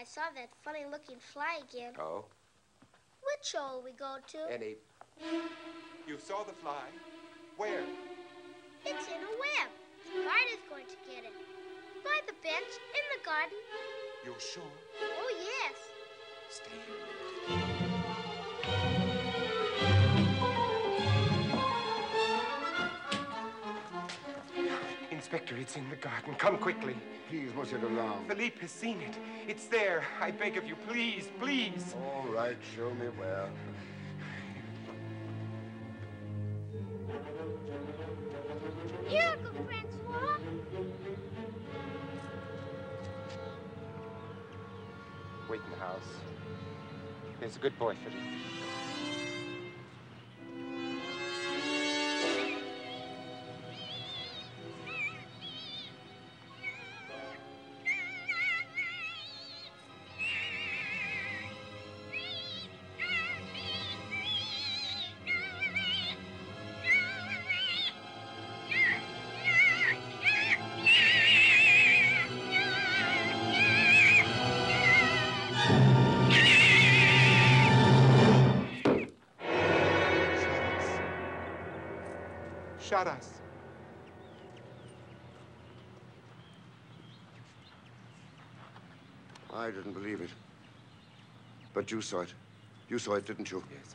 I saw that funny looking fly again. Oh? Which show will we go to? Any. You saw the fly? Where? It's in a web. The guard is going to get it. By the bench, in the garden. You're sure? Oh, yes. Stay here. Inspector, it's in the garden. Come quickly. Please, Monsieur Delambre. Philippe has seen it. It's there. I beg of you, please, please. All right, show me where. Here, good Francois. Wait in the house. There's a good boy, Philippe. Shut us. I didn't believe it. But you saw it. You saw it, didn't you? Yes,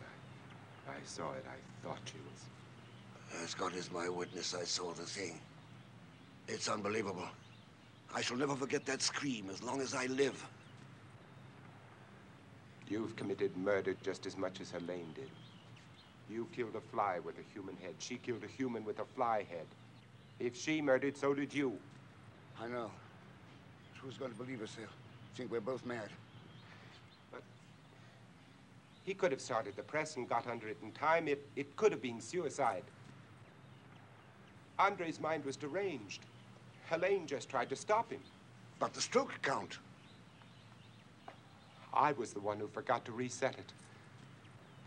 I, I saw it. I thought she was. As God is my witness, I saw the thing. It's unbelievable. I shall never forget that scream as long as I live. You've committed murder just as much as Helene did. You killed a fly with a human head. She killed a human with a fly head. If she murdered, so did you. I know. Who's going to believe us? They'll think we're both mad. But he could have started the press and got under it in time. It, it could have been suicide. Andre's mind was deranged. Helene just tried to stop him. But the stroke count. I was the one who forgot to reset it.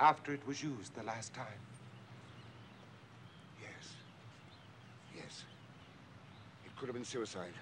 After it was used the last time. Yes. Yes. It could have been suicide.